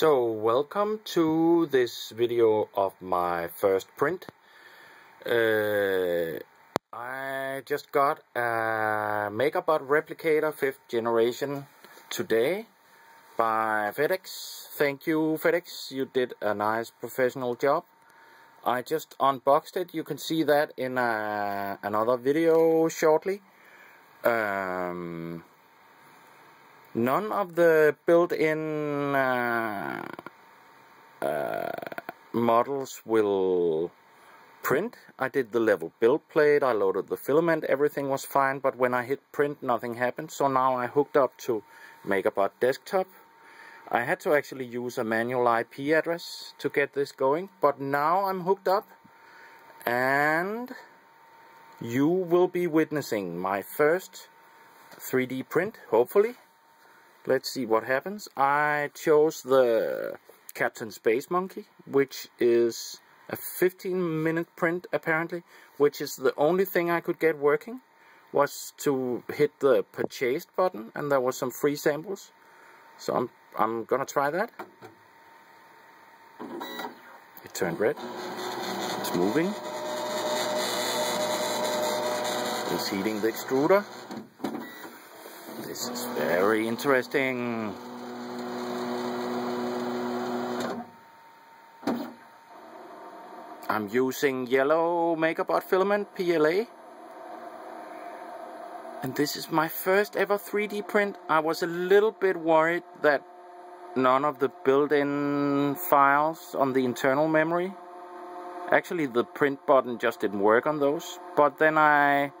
So, welcome to this video of my first print. Uh, I just got a MakerBot Replicator 5th generation today by FedEx. Thank you FedEx, you did a nice professional job. I just unboxed it, you can see that in a, another video shortly. Um, None of the built-in uh, uh, models will print. I did the level build plate, I loaded the filament, everything was fine, but when I hit print nothing happened. So now I hooked up to MakerBot Desktop. I had to actually use a manual IP address to get this going, but now I'm hooked up and you will be witnessing my first 3D print, hopefully. Let's see what happens. I chose the Captain Space Monkey, which is a 15 minute print apparently, which is the only thing I could get working was to hit the purchased button and there was some free samples. So I'm I'm gonna try that. It turned red. It's moving. It's heating the extruder. This is very interesting. I'm using yellow MakerBot filament PLA. And this is my first ever 3D print. I was a little bit worried that none of the built-in files on the internal memory. Actually, the print button just didn't work on those. But then I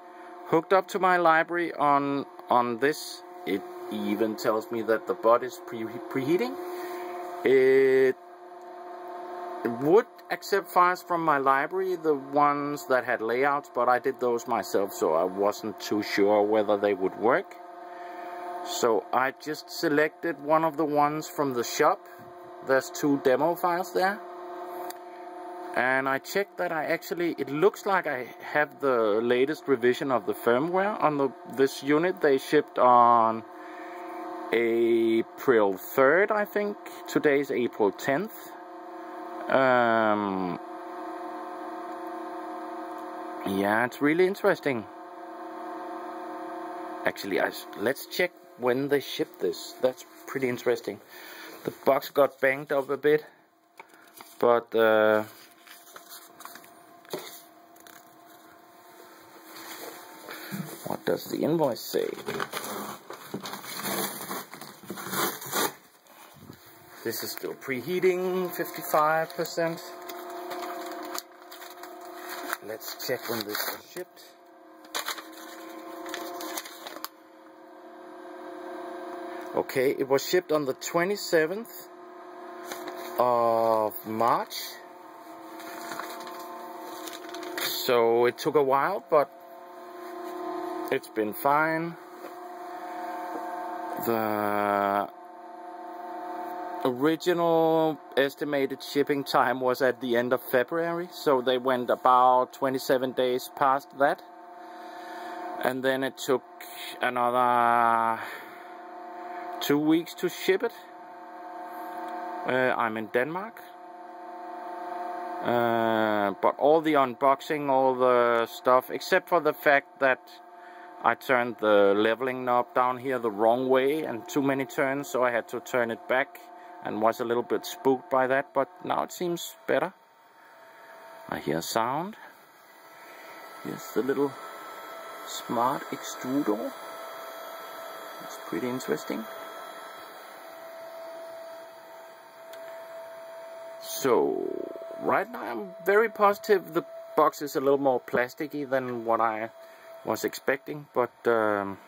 hooked up to my library on on this it even tells me that the bud is pre preheating. It would accept files from my library the ones that had layouts but I did those myself so I wasn't too sure whether they would work. So I just selected one of the ones from the shop. There's two demo files there and I checked that I actually it looks like I have the latest revision of the firmware on the this unit. They shipped on April 3rd I think. Today's April 10th um, yeah it's really interesting. Actually I, let's check when they shipped this. That's pretty interesting. The box got banged up a bit but uh, does the invoice say? This is still preheating, 55%. Let's check when this was shipped. Okay, it was shipped on the 27th of March. So it took a while, but it's been fine. The original estimated shipping time was at the end of February, so they went about 27 days past that. And then it took another two weeks to ship it. Uh, I'm in Denmark. Uh, but all the unboxing, all the stuff, except for the fact that I turned the leveling knob down here the wrong way and too many turns so I had to turn it back and was a little bit spooked by that but now it seems better. I hear a sound. Here's the little smart extruder. It's pretty interesting. So right now I'm very positive the box is a little more plasticky than what I was expecting, but um,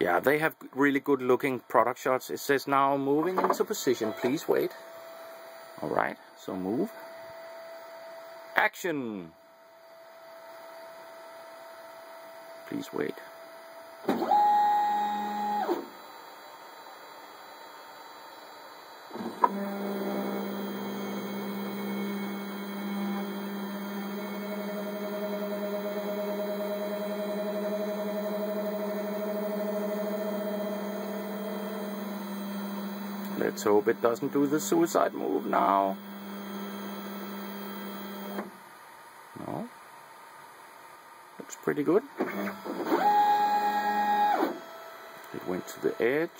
yeah, they have really good looking product shots. It says now moving into position, please wait. Alright, so move. Action! Please wait. Let's hope it doesn't do the suicide move now. No. Looks pretty good. It went to the edge.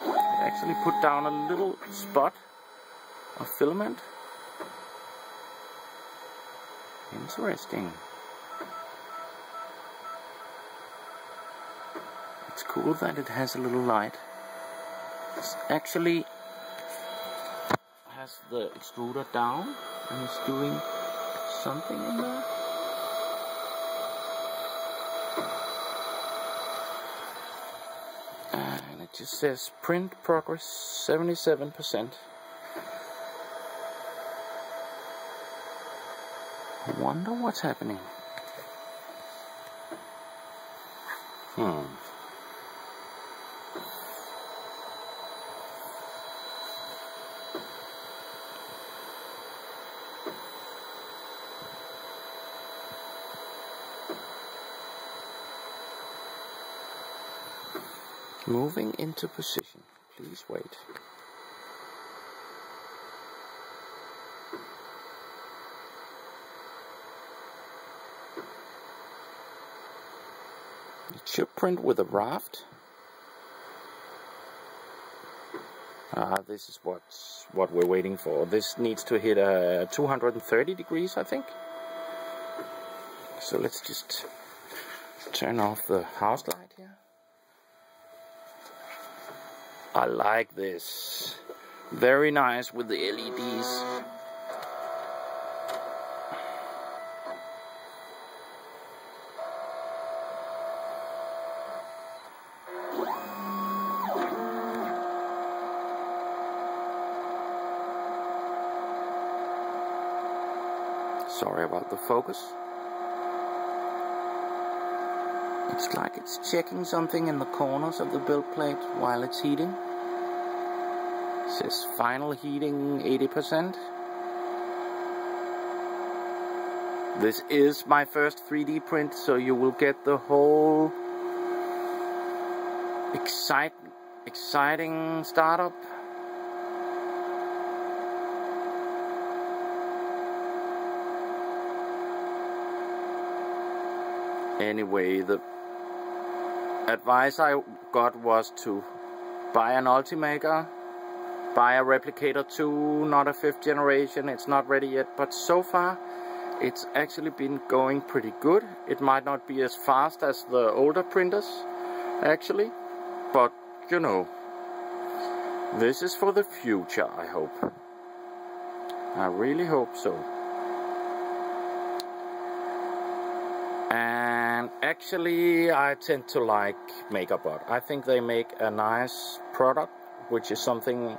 It actually put down a little spot of filament. Interesting. It's cool that it has a little light. It's actually has the extruder down and it's doing something in there. And it just says print progress 77%. I wonder what's happening. Hmm. Moving into position. Please wait. It should print with a raft. Ah, this is what's what we're waiting for. This needs to hit uh, 230 degrees, I think. So let's just turn off the house light here. I like this. Very nice with the LEDs. Sorry about the focus. It's like it's checking something in the corners of the build plate while it's heating. It says final heating 80%. This is my first 3D print, so you will get the whole excite, exciting startup. Anyway, the advice I got was to buy an Ultimaker, buy a Replicator 2, not a 5th generation, it's not ready yet, but so far it's actually been going pretty good. It might not be as fast as the older printers, actually, but you know, this is for the future, I hope. I really hope so. And actually, I tend to like MakerBot. I think they make a nice product, which is something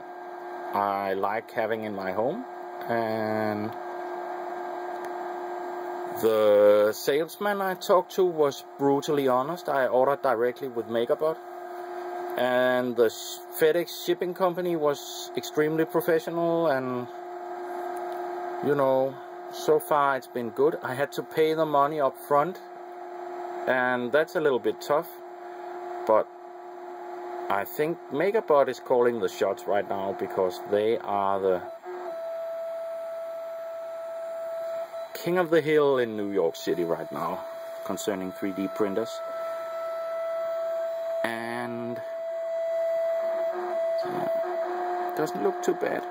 I like having in my home. And the salesman I talked to was brutally honest. I ordered directly with MakerBot. And the FedEx shipping company was extremely professional and, you know, so far it's been good. I had to pay the money up front and that's a little bit tough but I think MakerBot is calling the shots right now because they are the king of the hill in New York City right now concerning 3D printers. And yeah, doesn't look too bad.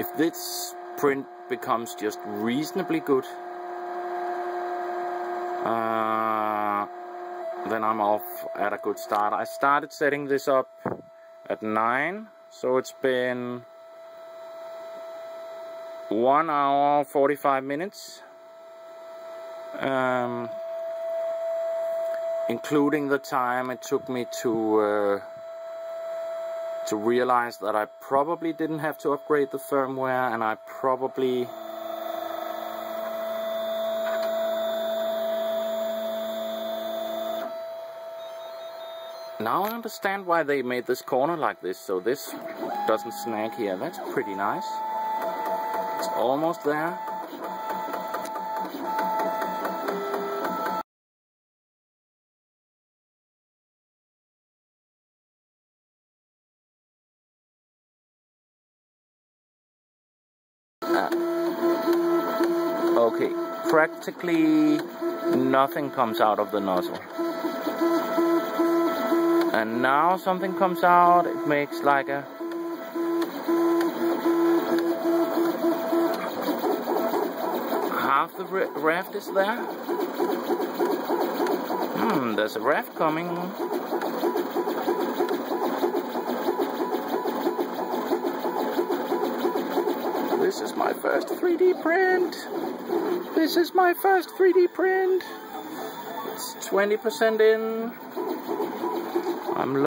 If this print becomes just reasonably good, uh, then I'm off at a good start. I started setting this up at 9, so it's been 1 hour 45 minutes. Um, including the time it took me to uh, to realize that I probably didn't have to upgrade the firmware and I probably Now I understand why they made this corner like this, so this doesn't snag here. That's pretty nice. It's almost there. Uh, okay, practically nothing comes out of the nozzle. And now something comes out, it makes like a half the raft is there. Hmm, there's a raft coming. This is my first 3D print. This is my first 3D print. It's 20% in. I'm